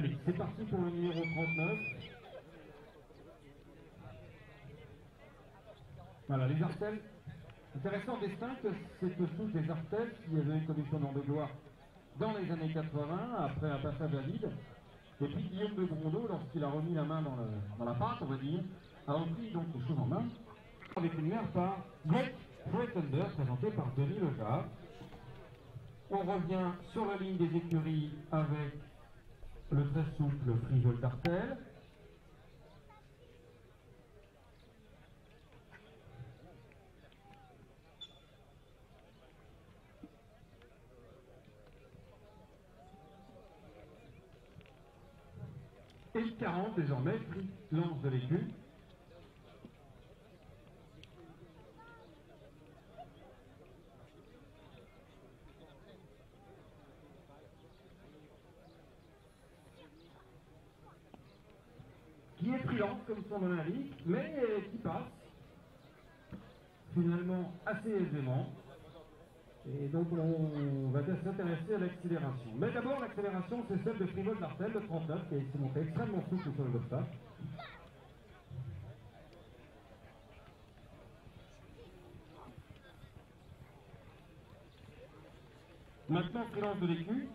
Allez, c'est parti pour le numéro 39. Voilà, les artelles. Intéressant distinguer que c'est tous les artelles qui avaient une commission de gloire dans les années 80, après un passage à vide. Et puis Guillaume de Grondeau, lorsqu'il a remis la main dans la pâte, on va dire, a repris donc les choses en main, avec une lumière par Greg Thunder, présenté par Denis Lejar. On revient sur la ligne des écuries avec le très souple frivole d'Artel. Et le 40 désormais, prix lance de l'écu. Comme son nom l'indique, mais qui passe finalement assez aisément. Et donc on va s'intéresser à l'accélération. Mais d'abord l'accélération c'est celle de Frivol Martel, le 39, qui s'est monté extrêmement souple sur le obstacle. Maintenant freelance de l'écu,